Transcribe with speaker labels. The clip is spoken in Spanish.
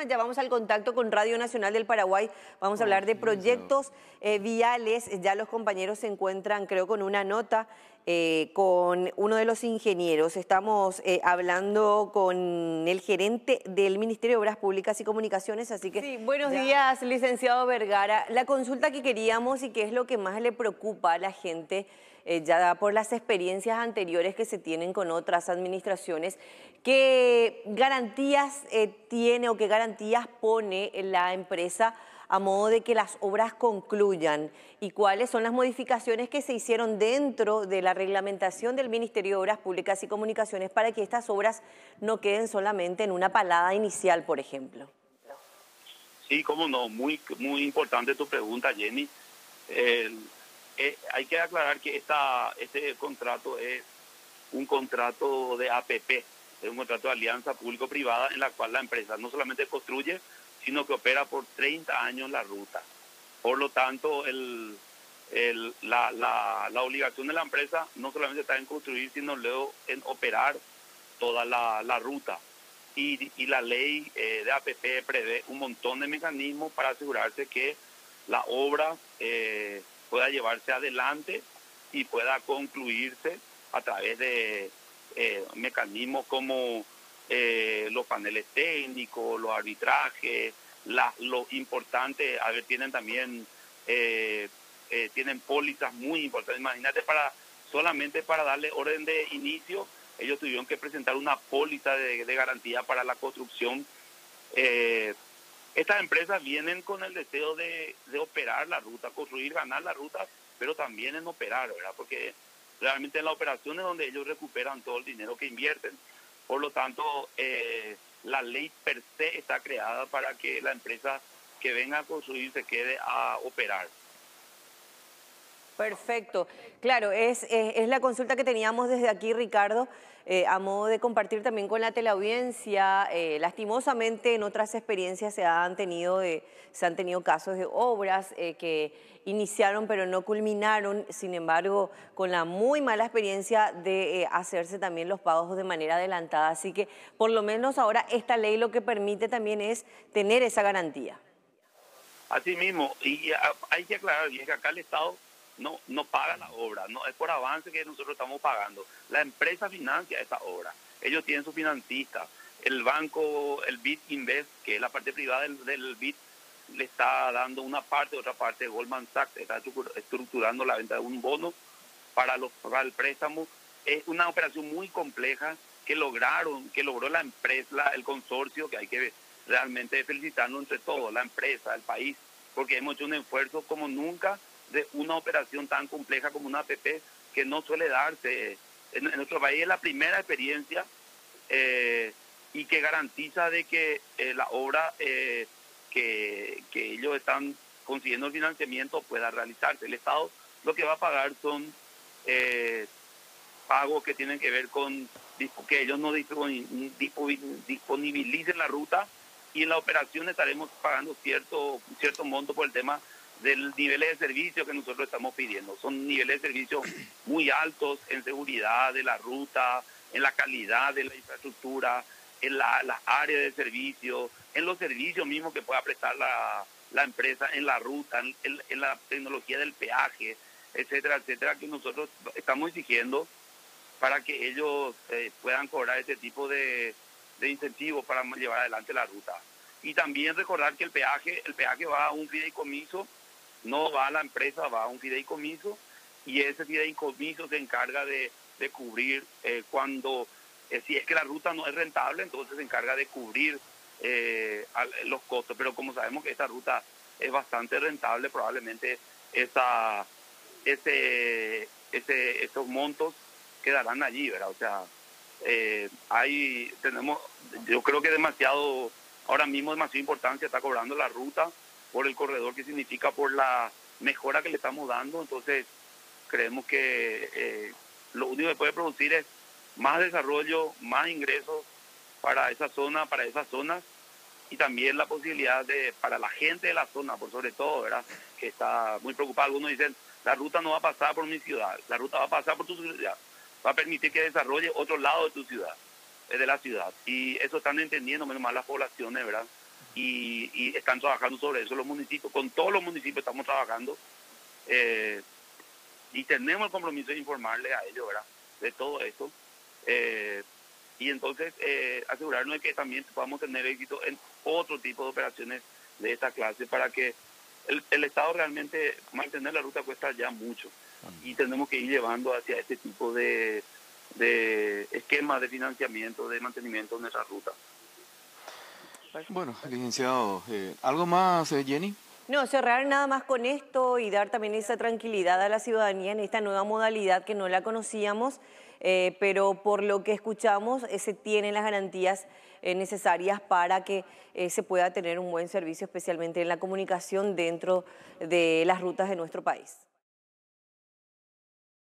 Speaker 1: forma ya vamos al contacto con Radio Nacional del Paraguay. Vamos a hablar de proyectos eh, viales. Ya los compañeros se encuentran, creo, con una nota eh, con uno de los ingenieros. Estamos eh, hablando con el gerente del Ministerio de Obras Públicas y Comunicaciones, así que... Sí, buenos días, licenciado Vergara. La consulta que queríamos y que es lo que más le preocupa a la gente eh, ya por las experiencias anteriores que se tienen con otras administraciones, ¿qué garantías eh, tiene o qué garantías pone la empresa a modo de que las obras concluyan y cuáles son las modificaciones que se hicieron dentro de la reglamentación del Ministerio de Obras Públicas y Comunicaciones para que estas obras no queden solamente en una palada inicial, por ejemplo.
Speaker 2: Sí, cómo no, muy, muy importante tu pregunta, Jenny. Eh, hay que aclarar que esta, este contrato es un contrato de APP, es un contrato de alianza público-privada en la cual la empresa no solamente construye, sino que opera por 30 años la ruta. Por lo tanto, el, la, la, obligación de la empresa no solamente está en construir, sino luego en operar toda la, la ruta. Y, y, la ley eh, de APP prevé un montón de mecanismos para asegurarse que la obra eh, pueda llevarse adelante y pueda concluirse a través de eh, mecanismos como eh, los paneles técnicos, los arbitrajes, la, lo importante, a ver, tienen también, eh, tienen pólizas muy importantes. Imagínate, para solamente para darle orden de inicio, ellos tuvieron que presentar una póliza de, garantía para la construcción. Estas empresas vienen con el deseo de, operar la ruta, construir, ganar la ruta, pero también en operar, ¿verdad? Porque realmente en la operación es donde ellos recuperan todo el dinero que invierten. Por lo tanto, eh, la ley per se está creada para que la empresa que venga a construir se quede a operar.
Speaker 1: Perfecto. Claro, es, es, la consulta que teníamos desde aquí, Ricardo, eh, a modo de compartir también con la teleaudiencia. Eh, lastimosamente, en otras experiencias se han tenido, se han tenido casos de obras eh, que iniciaron pero no culminaron, sin embargo, con la muy mala experiencia de hacerse también los pagos de manera adelantada. Así que, por lo menos ahora, esta ley lo que permite también es tener esa garantía.
Speaker 2: Así mismo, y hay que aclarar bien que acá el Estado no, no paga la obra, no es por avance que nosotros estamos pagando. La empresa financia esa obra, ellos tienen su financista, el banco, el BIT Invest, que es la parte privada del, del BIT, le está dando una parte, otra parte Goldman Sachs está estructurando la venta de un bono para, los, para el préstamo. Es una operación muy compleja que lograron, que logró la empresa, el consorcio, que hay que realmente felicitarnos entre todos, la empresa, el país, porque hemos hecho un esfuerzo como nunca de una operación tan compleja como una APP que no suele darse. En, nuestro país es la primera experiencia eh, y que garantiza de que eh, la obra eh, que, ellos están consiguiendo el financiamiento pueda realizarse. El Estado lo que va a pagar son pagos que tienen que ver con que ellos no disponibilicen la ruta y en la operación estaremos pagando cierto, cierto monto por el tema del nivel de servicio que nosotros estamos pidiendo. Son niveles de servicio muy altos en seguridad de la ruta, en la calidad de la infraestructura, en las la áreas de servicio, en los servicios mismos que pueda prestar la, la empresa en la ruta, en, la tecnología del peaje, etcétera, etcétera, que nosotros estamos exigiendo para que ellos eh, puedan cobrar ese tipo de, de incentivos para llevar adelante la ruta. Y también recordar que el peaje, el peaje va a un fideicomiso no va a la empresa, va a un fideicomiso y ese fideicomiso se encarga de, cubrir eh, cuando, eh, si es que la ruta no es rentable, entonces se encarga de cubrir eh, los costos. Pero como sabemos que esta ruta es bastante rentable, probablemente esa, ese, ese, esos montos quedarán allí, ¿verdad? O sea, hay, tenemos, yo creo que demasiado, ahora mismo demasiada importancia está cobrando la ruta por el corredor que significa por la mejora que le estamos dando. Entonces, creemos que eh, lo único que puede producir es más desarrollo, más ingresos para esa zona, para esas zonas y también la posibilidad de para la gente de la zona, por sobre todo, ¿verdad? Que está muy preocupada. Algunos dicen, la ruta no va a pasar por mi ciudad, la ruta va a pasar por tu ciudad, va a permitir que desarrolle otro lado de tu ciudad, de la ciudad. Y eso están entendiendo, menos mal las poblaciones, ¿verdad? Y, están trabajando sobre eso los municipios. Con todos los municipios estamos trabajando eh, y tenemos el compromiso de informarles a ellos, ¿verdad? De todo esto. Eh, y entonces eh, asegurarnos de que también podamos tener éxito en otro tipo de operaciones de esta clase para que el, Estado realmente mantener la ruta cuesta ya mucho y tenemos que ir llevando hacia este tipo de, de esquemas de financiamiento, de mantenimiento de nuestra ruta.
Speaker 3: Bueno, licenciado, eh, ¿algo más, eh, Jenny?
Speaker 1: No, cerrar nada más con esto y dar también esa tranquilidad a la ciudadanía en esta nueva modalidad que no la conocíamos, eh, pero por lo que escuchamos se tienen las garantías necesarias para que se pueda tener un buen servicio, especialmente en la comunicación dentro de las rutas de nuestro país.